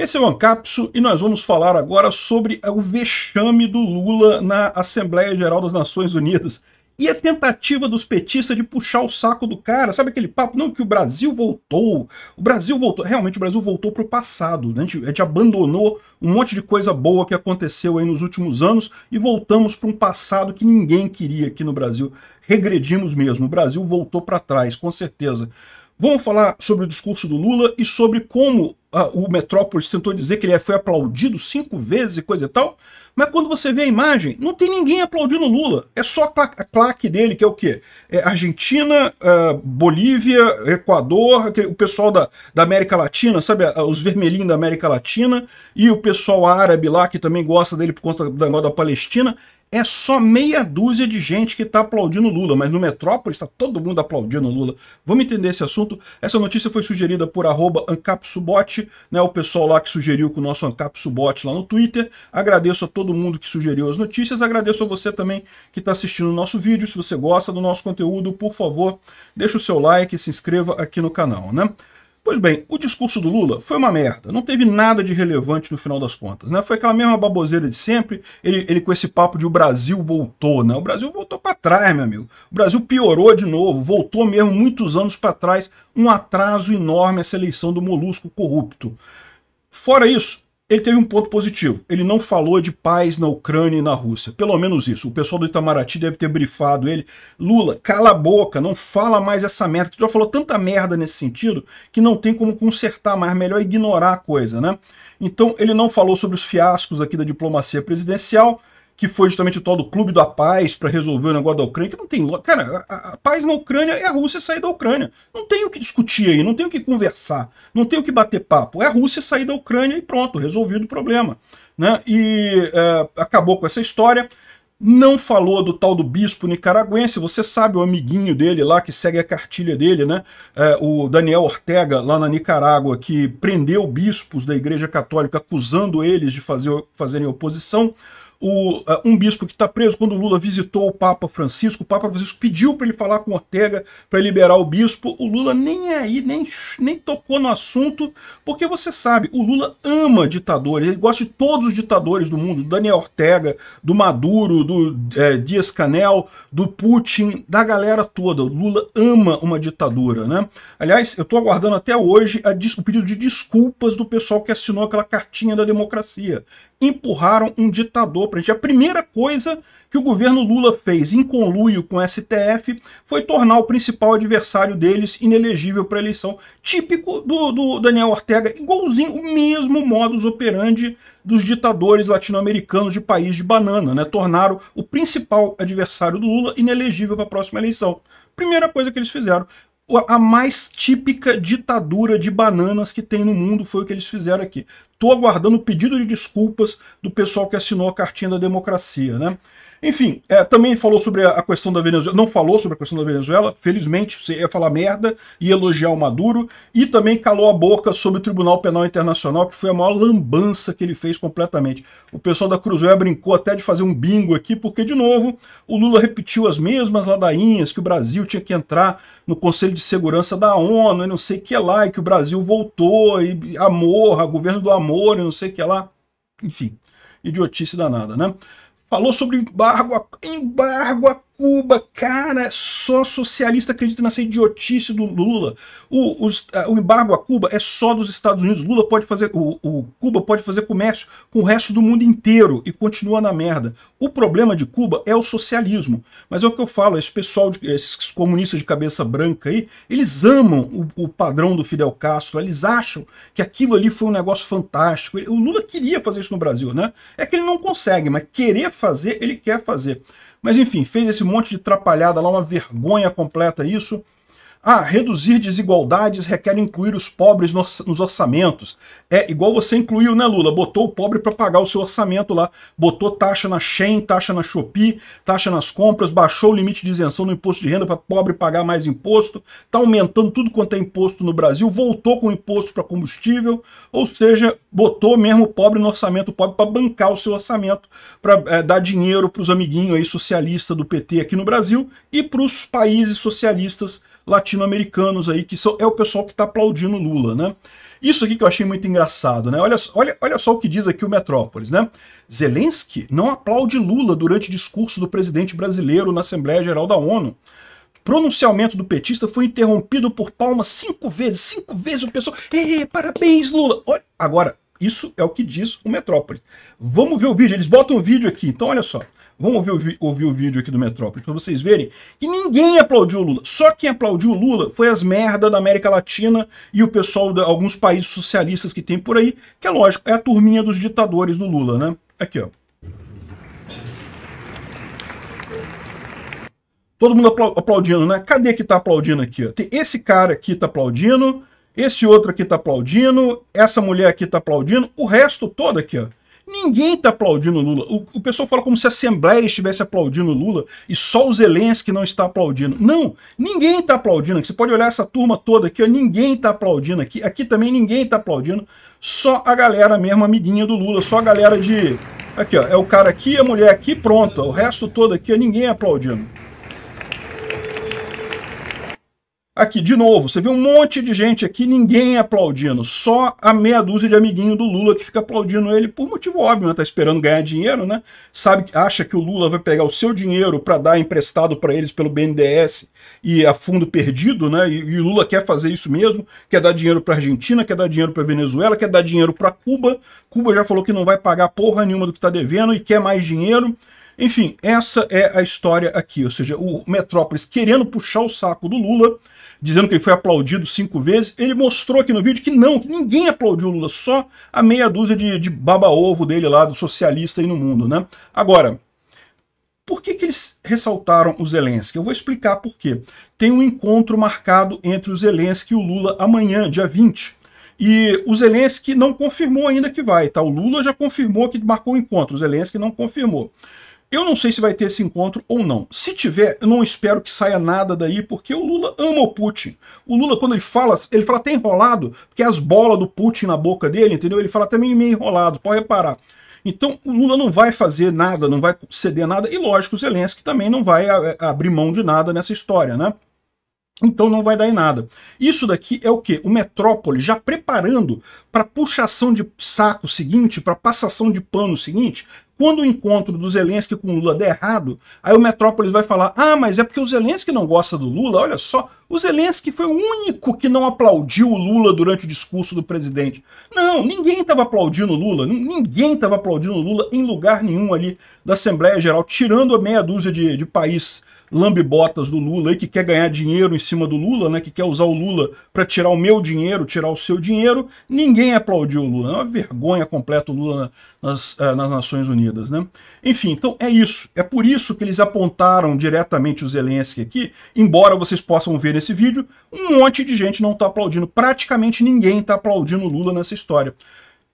Esse é o Ancapso e nós vamos falar agora sobre o vexame do Lula na Assembleia Geral das Nações Unidas e a tentativa dos petistas de puxar o saco do cara. Sabe aquele papo? Não, que o Brasil voltou. O Brasil voltou. Realmente, o Brasil voltou para o passado. Né? A, gente, a gente abandonou um monte de coisa boa que aconteceu aí nos últimos anos e voltamos para um passado que ninguém queria aqui no Brasil. Regredimos mesmo. O Brasil voltou para trás, com certeza. Vamos falar sobre o discurso do Lula e sobre como o Metrópolis tentou dizer que ele foi aplaudido cinco vezes e coisa e tal, mas quando você vê a imagem, não tem ninguém aplaudindo Lula. É só a, a claque dele, que é o quê? É Argentina, uh, Bolívia, Equador, o pessoal da, da América Latina, sabe? Os vermelhinhos da América Latina, e o pessoal árabe lá, que também gosta dele por conta do negócio da Palestina é só meia dúzia de gente que está aplaudindo Lula, mas no Metrópolis está todo mundo aplaudindo Lula. Vamos entender esse assunto? Essa notícia foi sugerida por arroba Ancapsubot, né, o pessoal lá que sugeriu com o nosso Ancapsubot lá no Twitter. Agradeço a todo mundo que sugeriu as notícias, agradeço a você também que está assistindo o nosso vídeo. Se você gosta do nosso conteúdo, por favor, deixa o seu like e se inscreva aqui no canal, né? Pois bem, o discurso do Lula foi uma merda, não teve nada de relevante no final das contas, né? Foi aquela mesma baboseira de sempre, ele, ele com esse papo de o Brasil voltou, né? O Brasil voltou para trás, meu amigo. O Brasil piorou de novo, voltou mesmo muitos anos para trás, um atraso enorme essa eleição do molusco corrupto. Fora isso, ele teve um ponto positivo. Ele não falou de paz na Ucrânia e na Rússia. Pelo menos isso. O pessoal do Itamaraty deve ter brifado ele. Lula, cala a boca, não fala mais essa merda. Tu já falou tanta merda nesse sentido que não tem como consertar mais. Melhor ignorar a coisa, né? Então, ele não falou sobre os fiascos aqui da diplomacia presidencial que foi justamente o tal do Clube da Paz para resolver o negócio da Ucrânia, que não tem. Cara, a, a, paz na Ucrânia é a Rússia sair da Ucrânia. Não tem o que discutir aí, não tem o que conversar, não tem o que bater papo. É a Rússia sair da Ucrânia e pronto, resolvido o problema. Né? E é, acabou com essa história. Não falou do tal do bispo nicaragüense, você sabe o amiguinho dele lá que segue a cartilha dele, né? É, o Daniel Ortega, lá na Nicarágua, que prendeu bispos da Igreja Católica acusando eles de fazer, fazerem oposição o, uh, um bispo que está preso, quando Lula visitou o Papa Francisco, o Papa Francisco pediu para ele falar com Ortega para liberar o bispo, o Lula nem é aí, nem, nem tocou no assunto, porque você sabe, o Lula ama ditadores, ele gosta de todos os ditadores do mundo, do Daniel Ortega, do Maduro, do é, Dias Canel, do Putin, da galera toda. O Lula ama uma ditadura, né? Aliás, eu estou aguardando até hoje a, o pedido de desculpas do pessoal que assinou aquela cartinha da democracia empurraram um ditador gente. A primeira coisa que o governo Lula fez em conluio com o STF foi tornar o principal adversário deles inelegível para a eleição. Típico do, do, Daniel Ortega, igualzinho o mesmo modus operandi dos ditadores latino-americanos de país de banana, né? Tornaram o principal adversário do Lula inelegível para a próxima eleição. Primeira coisa que eles fizeram a mais típica ditadura de bananas que tem no mundo foi o que eles fizeram aqui. Estou aguardando o pedido de desculpas do pessoal que assinou a cartinha da democracia, né? Enfim, é, também falou sobre a questão da Venezuela, não falou sobre a questão da Venezuela, felizmente, você ia falar merda e elogiar o Maduro, e também calou a boca sobre o Tribunal Penal Internacional, que foi a maior lambança que ele fez completamente. O pessoal da Cruzeiro brincou até de fazer um bingo aqui, porque, de novo, o Lula repetiu as mesmas ladainhas, que o Brasil tinha que entrar no Conselho de Segurança da ONU, e não sei o que lá, e que o Brasil voltou, e amor, governo do amor, e não sei o que lá. Enfim, idiotice danada, né? Falou sobre embargo embargo Cuba, cara, só socialista acredita nessa idiotice do Lula. O, o embargo a Cuba é só dos Estados Unidos. Lula pode fazer, o, o, Cuba pode fazer comércio com o resto do mundo inteiro e continua na merda. O problema de Cuba é o socialismo. Mas é o que eu falo, esse pessoal, de, esses comunistas de cabeça branca aí, eles amam o, o padrão do Fidel Castro, eles acham que aquilo ali foi um negócio fantástico. O Lula queria fazer isso no Brasil, né? É que ele não consegue, mas querer fazer, ele quer fazer. Mas enfim, fez esse monte de trapalhada lá, uma vergonha completa isso. Ah, reduzir desigualdades requer incluir os pobres nos orçamentos. É igual você incluiu, né, Lula? Botou o pobre para pagar o seu orçamento lá. Botou taxa na Shen, taxa na Shopee, taxa nas compras, baixou o limite de isenção no imposto de renda para pobre pagar mais imposto. Está aumentando tudo quanto é imposto no Brasil. Voltou com imposto para combustível. Ou seja, botou mesmo o pobre no orçamento pobre para bancar o seu orçamento, para é, dar dinheiro para os amiguinhos aí socialistas do PT aqui no Brasil e para os países socialistas latino-americanos aí, que são, é o pessoal que está aplaudindo Lula, né? Isso aqui que eu achei muito engraçado, né? Olha, olha, olha só o que diz aqui o Metrópolis, né? Zelensky não aplaude Lula durante discurso do presidente brasileiro na Assembleia Geral da ONU. Pronunciamento do petista foi interrompido por palmas cinco vezes. Cinco vezes o pessoal. Ei, parabéns, Lula! Olha, agora, isso é o que diz o Metrópolis. Vamos ver o vídeo. Eles botam o vídeo aqui. Então, olha só. Vamos ouvir, ouvir o vídeo aqui do Metrópolis para vocês verem que ninguém aplaudiu o Lula. Só quem aplaudiu o Lula foi as merdas da América Latina e o pessoal de alguns países socialistas que tem por aí, que é lógico, é a turminha dos ditadores do Lula, né? Aqui, ó. Todo mundo aplaudindo, né? Cadê que tá aplaudindo aqui? Ó? Tem esse cara aqui tá aplaudindo, esse outro aqui tá aplaudindo, essa mulher aqui tá aplaudindo, o resto todo aqui, ó. Ninguém está aplaudindo Lula. O, o, pessoal fala como se a Assembleia estivesse aplaudindo Lula e só o Zelensky não está aplaudindo. Não, ninguém está aplaudindo aqui. Você pode olhar essa turma toda aqui, ó, ninguém está aplaudindo aqui. Aqui também ninguém está aplaudindo. Só a galera mesmo, amiguinha do Lula. Só a galera de... Aqui, ó, é o cara aqui, a mulher aqui, pronto. O resto todo aqui, ó, ninguém aplaudindo. Aqui, de novo, você vê um monte de gente aqui, ninguém aplaudindo. Só a meia dúzia de amiguinho do Lula que fica aplaudindo ele por motivo óbvio, né? Tá esperando ganhar dinheiro, né? Sabe, acha que o Lula vai pegar o seu dinheiro para dar emprestado para eles pelo BNDES e a fundo perdido, né? E, e o Lula quer fazer isso mesmo, quer dar dinheiro para Argentina, quer dar dinheiro para Venezuela, quer dar dinheiro para Cuba. Cuba já falou que não vai pagar porra nenhuma do que tá devendo e quer mais dinheiro. Enfim, essa é a história aqui, ou seja, o Metrópolis querendo puxar o saco do Lula dizendo que ele foi aplaudido cinco vezes, ele mostrou aqui no vídeo que não, que ninguém aplaudiu o Lula, só a meia dúzia de, de baba-ovo dele lá, do socialista aí no mundo, né? Agora, por que, que eles ressaltaram o Zelensky? Eu vou explicar por quê. Tem um encontro marcado entre o Zelensky e o Lula amanhã, dia 20. E o Zelensky não confirmou ainda que vai, tá? O Lula já confirmou que marcou o encontro, o Zelensky não confirmou. Eu não sei se vai ter esse encontro ou não. Se tiver, eu não espero que saia nada daí, porque o Lula ama o Putin. O Lula, quando ele fala, ele fala até enrolado, porque as bolas do Putin na boca dele, entendeu? Ele fala também meio enrolado, pode reparar. Então, o Lula não vai fazer nada, não vai ceder nada, e lógico, o Zelensky também não vai abrir mão de nada nessa história, né? Então não vai dar em nada. Isso daqui é o que? O Metrópole já preparando para puxação de saco seguinte, para passação de pano seguinte. Quando o encontro do Zelensky com o Lula der errado, aí o Metrópolis vai falar, ah, mas é porque o Zelensky não gosta do Lula, olha só, o Zelensky foi o único que não aplaudiu o Lula durante o discurso do presidente. Não, ninguém estava aplaudindo o Lula, ninguém estava aplaudindo o Lula em lugar nenhum ali da Assembleia Geral, tirando a meia dúzia de, de país lambe-botas do Lula aí, que quer ganhar dinheiro em cima do Lula, né, que quer usar o Lula para tirar o meu dinheiro, tirar o seu dinheiro, ninguém aplaudiu o Lula. É uma vergonha completa o Lula nas, eh, nas Nações Unidas. Né? Enfim, então é isso. É por isso que eles apontaram diretamente o Zelensky aqui, embora vocês possam ver nesse vídeo, um monte de gente não está aplaudindo. Praticamente ninguém está aplaudindo o Lula nessa história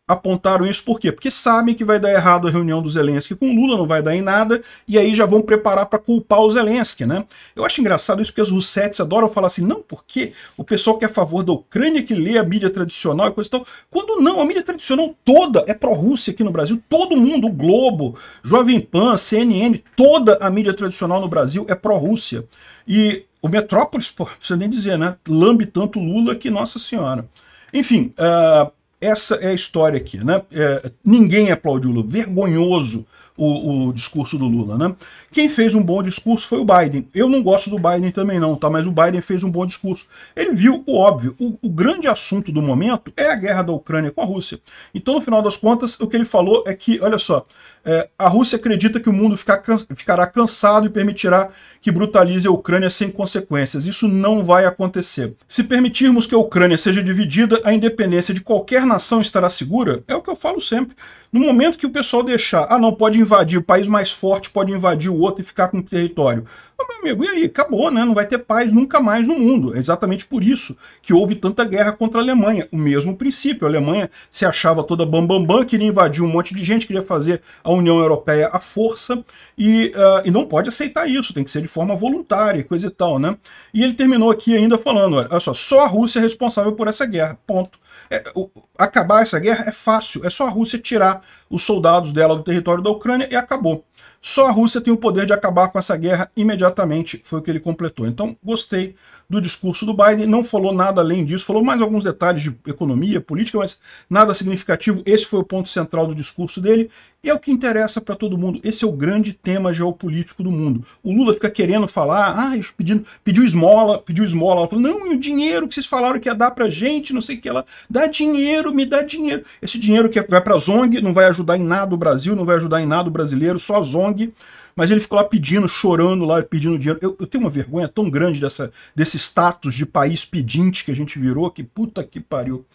apontaram isso por quê? Porque sabem que vai dar errado a reunião do Zelensky com Lula, não vai dar em nada, e aí já vão preparar para culpar o Zelensky, né? Eu acho engraçado isso porque os russetes adoram falar assim, não, porque o pessoal que é a favor da Ucrânia que lê a mídia tradicional e coisa e tal, quando não, a mídia tradicional toda é pró-Rússia aqui no Brasil, todo mundo, o Globo, Jovem Pan, CNN, toda a mídia tradicional no Brasil é pró-Rússia. E o Metrópolis, pô, não precisa nem dizer, né? Lambe tanto Lula que Nossa Senhora. Enfim, uh, essa é a história aqui, né? É, ninguém aplaudiu o Lula, vergonhoso o, o, discurso do Lula, né? Quem fez um bom discurso foi o Biden. Eu não gosto do Biden também não, tá? Mas o Biden fez um bom discurso. Ele viu o óbvio. O, o grande assunto do momento é a guerra da Ucrânia com a Rússia. Então, no final das contas, o que ele falou é que, olha só, é, a Rússia acredita que o mundo ficar, ficará cansado e permitirá que brutalize a Ucrânia sem consequências. Isso não vai acontecer. Se permitirmos que a Ucrânia seja dividida, a independência de qualquer nação estará segura? É o que eu falo sempre. No momento que o pessoal deixar, ah não, pode invadir, o país mais forte pode invadir o outro e ficar com o território. Ah, meu amigo, e aí? Acabou, né? Não vai ter paz nunca mais no mundo. É exatamente por isso que houve tanta guerra contra a Alemanha. O mesmo princípio. A Alemanha se achava toda bambambam, bam, bam, queria invadir um monte de gente, queria fazer a União Europeia à força, e, uh, e não pode aceitar isso, tem que ser de forma voluntária, coisa e tal, né? E ele terminou aqui ainda falando, olha só, só a Rússia é responsável por essa guerra, ponto. É, o, acabar essa guerra é fácil, é só a Rússia tirar os soldados dela do território da Ucrânia e acabou. Só a Rússia tem o poder de acabar com essa guerra imediatamente, foi o que ele completou. Então, gostei do discurso do Biden, não falou nada além disso, falou mais alguns detalhes de economia, política, mas nada significativo. Esse foi o ponto central do discurso dele, e é o que interessa para todo mundo. Esse é o grande tema geopolítico do mundo. O Lula fica querendo falar, ah, pedindo, pediu esmola, pediu esmola. Ela falou, não, e o dinheiro que vocês falaram que ia dar pra gente, não sei o que ela. Dá dinheiro, me dá dinheiro. Esse dinheiro que vai pra Zong não vai ajudar em nada o Brasil, não vai ajudar em nada o brasileiro, só a Zong. Mas ele ficou lá pedindo, chorando lá, pedindo dinheiro. Eu, eu tenho uma vergonha tão grande dessa, desse status de país pedinte que a gente virou, que puta que pariu.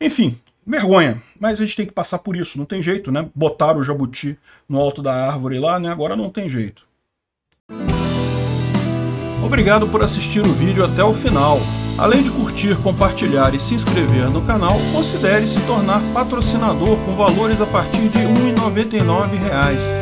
Enfim, vergonha. Mas a gente tem que passar por isso, não tem jeito, né? Botaram o jabuti no alto da árvore lá, né? Agora não tem jeito. Obrigado por assistir o vídeo até o final. Além de curtir, compartilhar e se inscrever no canal, considere se tornar patrocinador com valores a partir de R$ 1,99